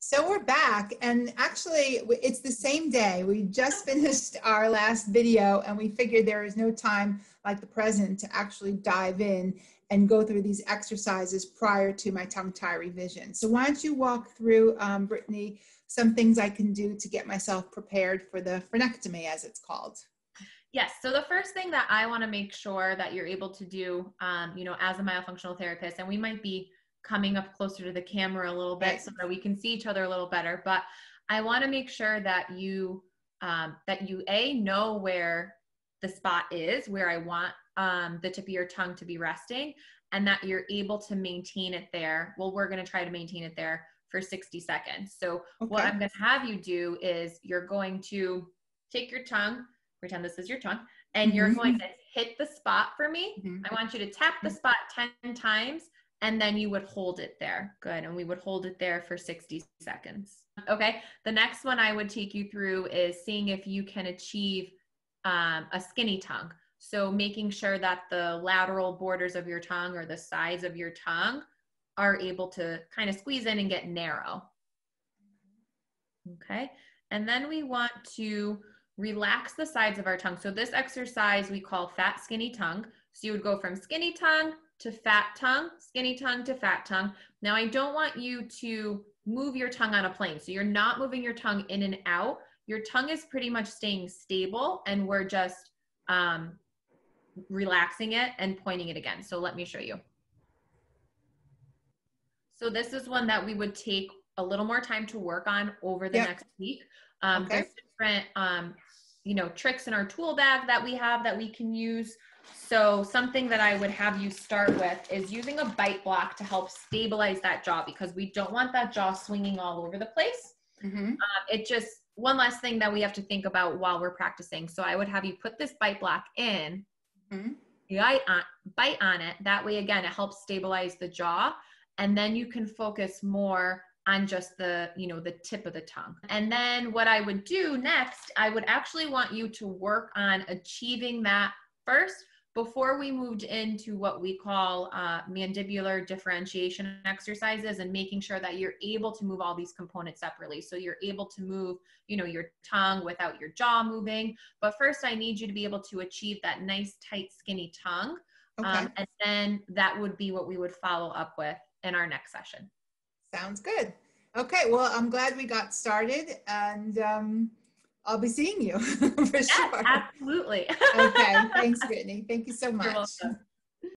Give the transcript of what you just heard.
So we're back, and actually, it's the same day. We just finished our last video, and we figured there is no time like the present to actually dive in and go through these exercises prior to my tongue tie revision. So why don't you walk through, um, Brittny, some things I can do to get myself prepared for the frenectomy, as it's called. Yes. So the first thing that I want to make sure that you're able to do, um, you know, as a myofunctional therapist, and we might be coming up closer to the camera a little bit right. so that we can see each other a little better. But I want to make sure that you um, that you a know where the spot is, where I want um, the tip of your tongue to be resting, and that you're able to maintain it there. Well, we're going to try to maintain it there for 60 seconds. So okay. what I'm going to have you do is you're going to take your tongue, pretend this is your tongue, and you're mm-hmm. going to hit the spot for me. Mm-hmm. I want you to tap the spot 10 times and then you would hold it there. Good. And we would hold it there for 60 seconds. Okay. The next one I would take you through is seeing if you can achieve um, a skinny tongue. So making sure that the lateral borders of your tongue or the sides of your tongue are able to kind of squeeze in and get narrow. Okay. And then we want to relax the sides of our tongue. So this exercise we call fat skinny tongue. So you would go from skinny tongue to fat tongue, skinny tongue to fat tongue. Now, I don't want you to move your tongue on a plane. So you're not moving your tongue in and out. Your tongue is pretty much staying stable, and we're just um, relaxing it and pointing it again. So let me show you. So this is one that we would take a little more time to work on over the yep. next week. Um, okay. There's different, um, you know, tricks in our tool bag that we have that we can use so something that I would have you start with is using a bite block to help stabilize that jaw because we don't want that jaw swinging all over the place. Mm-hmm. Um, it just one last thing that we have to think about while we're practicing. So I would have you put this bite block in, mm-hmm. bite, on, bite on it. That way, again, it helps stabilize the jaw, and then you can focus more on just the you know the tip of the tongue. And then what i would do next i would actually want you to work on achieving that first before we moved into what we call uh, mandibular differentiation exercises and making sure that you're able to move all these components separately. So you're able to move you know your tongue without your jaw moving. But first i need you to be able to achieve that nice tight skinny tongue okay. um, and then that would be what we would follow up with in our next session. Sounds good okay well i'm glad we got started and um, I'll be seeing you for yes, sure. Absolutely. okay. Thanks, Brittny. Thank you so much.